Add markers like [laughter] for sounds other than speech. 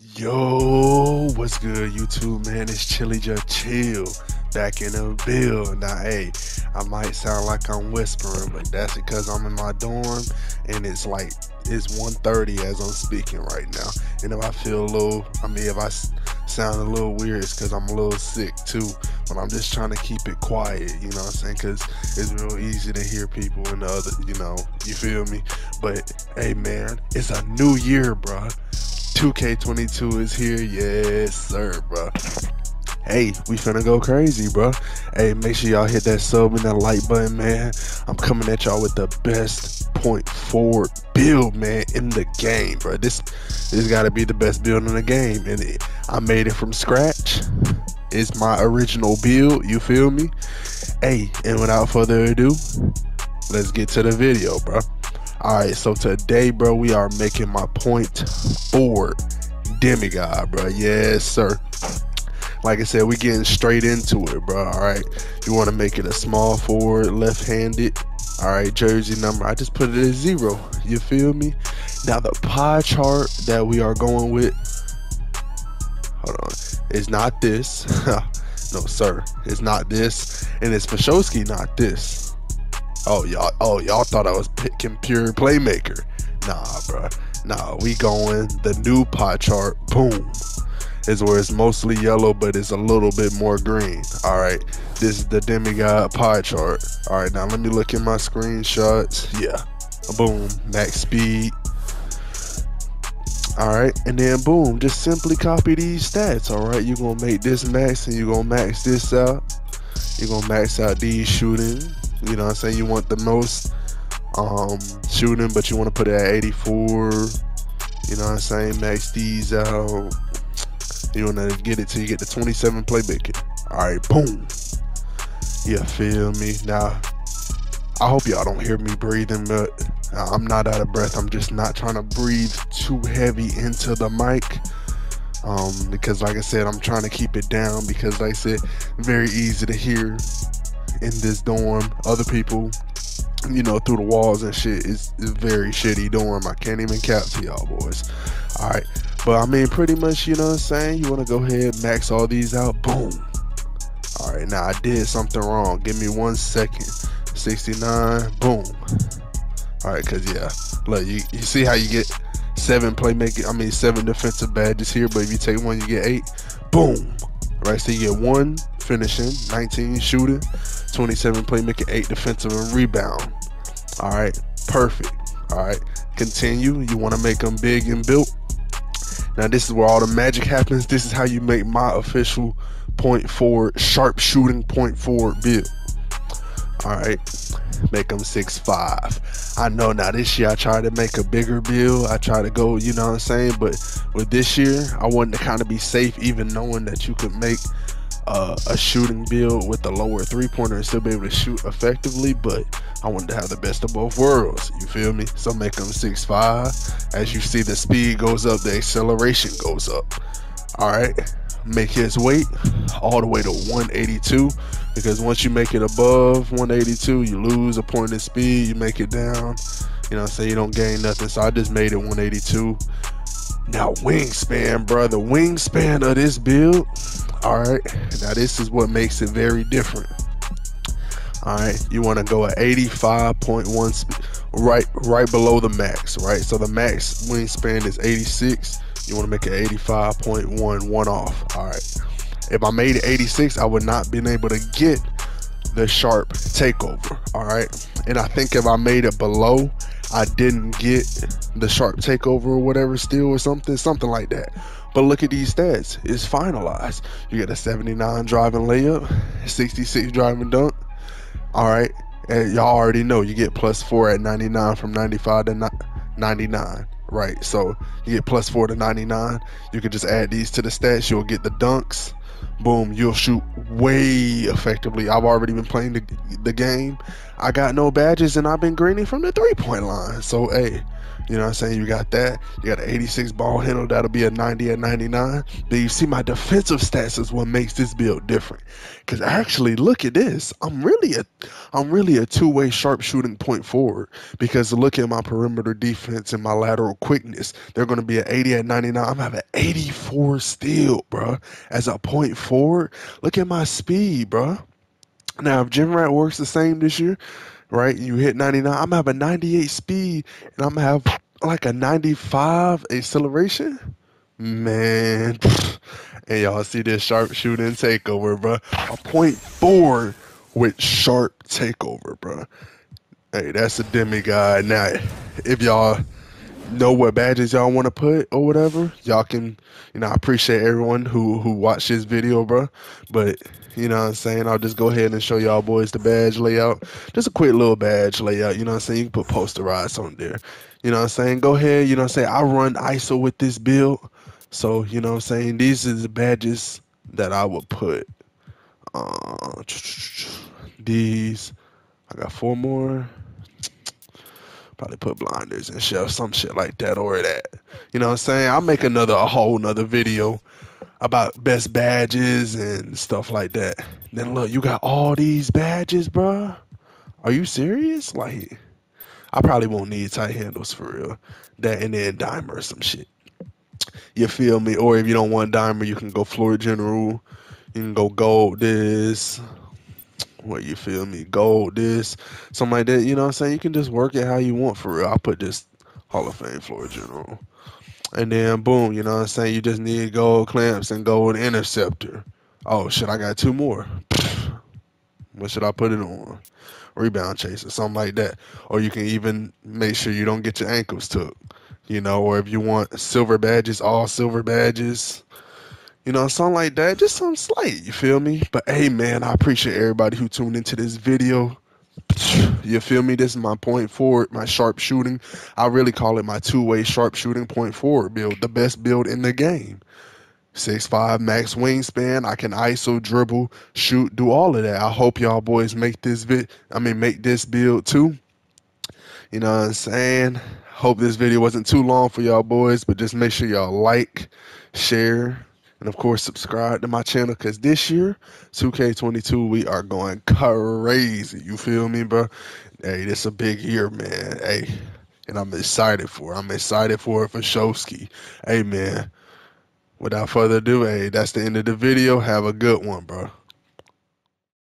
Yo, what's good, YouTube, man? It's ChillyJuhChill back in the bill. Now, hey, I might sound like I'm whispering, but that's because I'm in my dorm and it's like it's 1:30 as I'm speaking right now. And if I feel a little, I mean, if I sound a little weird, it's because I'm a little sick too. But I'm just trying to keep it quiet, you know what I'm saying? Because it's real easy to hear people in the other, you know, you feel me? But hey, man, it's a new year, bruh 2K22 is here. Yes, sir, bro. Hey, we finna go crazy, bro. Hey, make sure y'all hit that sub and that like button, man. I'm coming at y'all with the best point forward build, man, in the game, bro. This this gotta be the best build in the game, and it, I made it from scratch. It's my original build. You feel me? Hey, and without further ado, let's get to the video, bro. Alright, so today, bro, we are making my point forward demigod, bro. Yes, sir. Like I said, we getting straight into it, bro. Alright. You want to make it a small forward, left-handed. Alright, jersey number. I just put it at zero. You feel me? Now the pie chart that we are going with. Hold on. It's not this. [laughs] no, sir. It's not this. And it's Fashowski, not this. Oh y'all, oh y'all thought I was picking pure playmaker. Nah, bro. Nah, we going the new pie chart. Boom. Is where it's mostly yellow, but it's a little bit more green. All right, this is the demigod pie chart. All right, now let me look at my screenshots. Yeah, boom, max speed. All right, and then boom, just simply copy these stats. All right, you're gonna make this max, and you're gonna max this out. You're gonna max out these shooting you know what I'm saying? You want the most um, shooting, but you want to put it at 84. You know what I'm saying? Max these out. You want to get it till you get the 27 playmaking. All right, boom. You feel me? Now, I hope y'all don't hear me breathing, but I'm not out of breath. I'm just not trying to breathe too heavy into the mic. Um, because like I said, I'm trying to keep it down because like I said, very easy to hear in this dorm. Other people, you know, through the walls and shit. It's, it's very shitty dorm. I can't even cap to y'all boys. All right. But I mean, pretty much, you know what I'm saying? You want to go ahead, max all these out. Boom. All right. Now I did something wrong. Give me one second. 69. Boom. All right. Cause yeah, look, you, you see how you get seven playmaking, I mean, seven defensive badges here, but if you take one, you get eight. Boom. Right. So you get one finishing, 19 shooting, 27 playmaking, 8 defensive and rebound. All right, perfect. All right, continue. You want to make them big and built. Now, this is where all the magic happens. This is how you make my official point forward, sharp shooting point forward build. All right, make them six five. I know now this year I tried to make a bigger build. I tried to go, you know what I'm saying? But with this year, I wanted to kind of be safe, even knowing that you could make uh, a shooting build with a lower three pointer and still be able to shoot effectively, but I wanted to have the best of both worlds. You feel me? So make them six five. As you see, the speed goes up, the acceleration goes up. All right, make his weight all the way to 182 because once you make it above 182, you lose a point in speed. You make it down, you know, say you don't gain nothing. So I just made it 182. Now wingspan, brother, wingspan of this build all right. Now this is what makes it very different. All right. You want to go at 85.1 speed, right right below the max, right? So the max wingspan is 86. You want to make it 85.1 one off. All right. If I made it 86, I would not been able to get the sharp takeover. All right. And I think if I made it below, I didn't get the sharp takeover or whatever still or something, something like that. But look at these stats. It's finalized. You get a 79 driving layup, 66 driving dunk. All right. And y'all already know you get plus four at 99 from 95 to 99. Right. So you get plus four to 99. You can just add these to the stats. You'll get the dunks. Boom. You'll shoot way effectively. I've already been playing the, the game. I got no badges and I've been greening from the three point line. So, hey, you know what I'm saying? You got that. You got an 86 ball handle. That'll be a 90 at 99. Then you see my defensive stats is what makes this build different. Cause actually, look at this. I'm really a, I'm really a two-way sharpshooting point forward. Because look at my perimeter defense and my lateral quickness. They're gonna be an 80 at 99. I'm having 84 steal, bro. As a point forward, look at my speed, bro. Now, if Gym Rat works the same this year, right? You hit 99. I'm gonna have a 98 speed, and I'm gonna have like a 95 acceleration. Man, [laughs] and y'all see this sharp shooting takeover, bro. A point forward with sharp takeover, bro. Hey, that's a demigod. Now, if y'all know what badges y'all want to put or whatever, y'all can, you know, I appreciate everyone who who watched this video, bro. But you know what I'm saying? I'll just go ahead and show y'all boys the badge layout. Just a quick little badge layout, you know what I'm saying? You can put posterize on there. You know what I'm saying? Go ahead, you know what I'm saying? I run ISO with this build. So, you know what I'm saying? These are the badges that I would put. Uh, [tsk] these. I got four more probably put blinders and shelf some shit like that or that. You know what I'm saying? I'll make another a whole nother video about best badges and stuff like that. Then look, you got all these badges, bruh. Are you serious? Like, I probably won't need tight handles for real. That and then dimer or some shit. You feel me? Or if you don't want dimer, you can go floor general. You can go gold this. What you feel me? Gold this. Something like that. You know what I'm saying? You can just work it how you want for real. I'll put this Hall of Fame floor general. And then boom, you know what I'm saying? You just need gold clamps and gold interceptor. Oh shit, I got two more. [sighs] What should I put it on? Rebound chaser, something like that. Or you can even make sure you don't get your ankles took. You know, or if you want silver badges, all silver badges. You know, something like that. Just something slight, you feel me? But hey man, I appreciate everybody who tuned into this video. [sniffs] You feel me? This is my point forward, my sharp shooting. I really call it my two-way sharp shooting point forward build, the best build in the game. Six five max wingspan. I can ISO dribble, shoot, do all of that. I hope y'all boys make this vid. I mean, make this build too. You know what I'm saying? Hope this video wasn't too long for y'all boys, but just make sure y'all like, share, and of course, subscribe to my channel because this year, 2K22, we are going crazy. You feel me, bro? Hey, this a big year, man. Hey, and I'm excited for it. I'm excited for it for Showski. Hey, man. Without further ado, hey, that's the end of the video. Have a good one, bro.